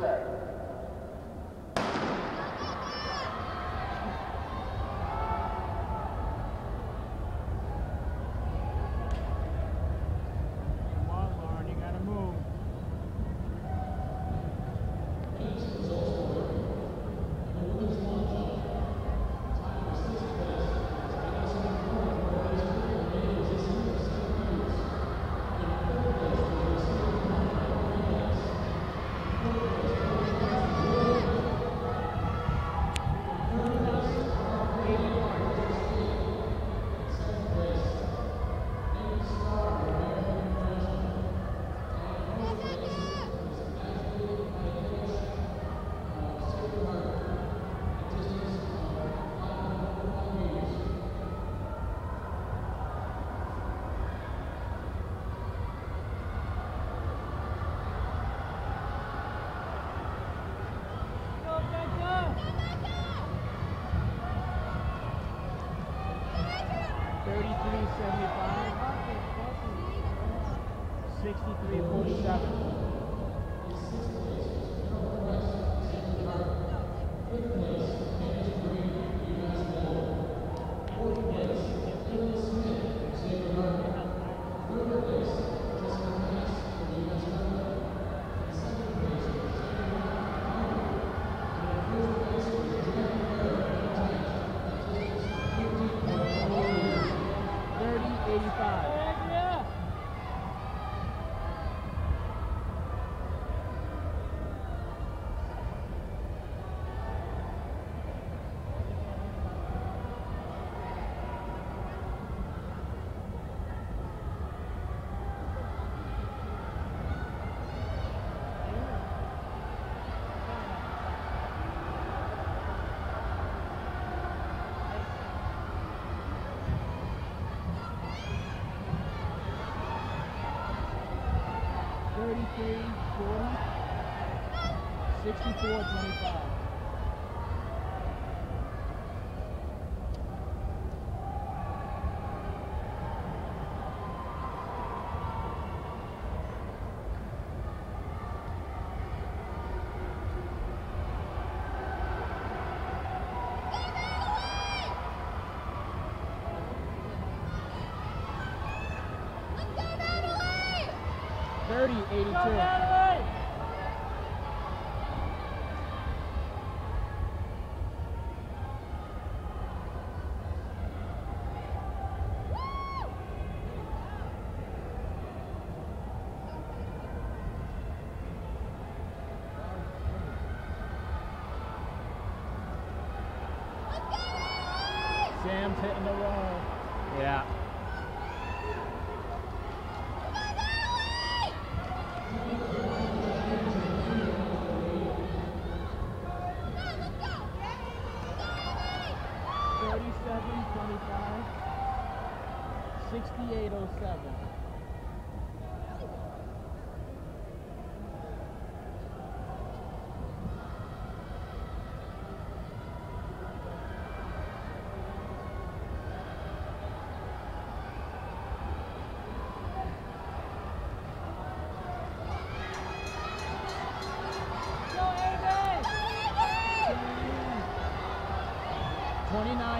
said. 75, 63, 47. 43, 40, 64, 25. Thirty eighty-two. Sam's hitting the wall. Yeah. Thirty-seven twenty-five.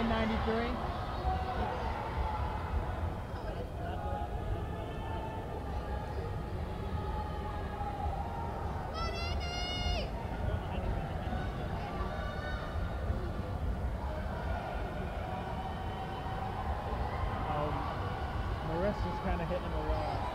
Sixty-eight oh seven. Twenty-nine ninety-three. Um, Marissa's kind of hitting the wall.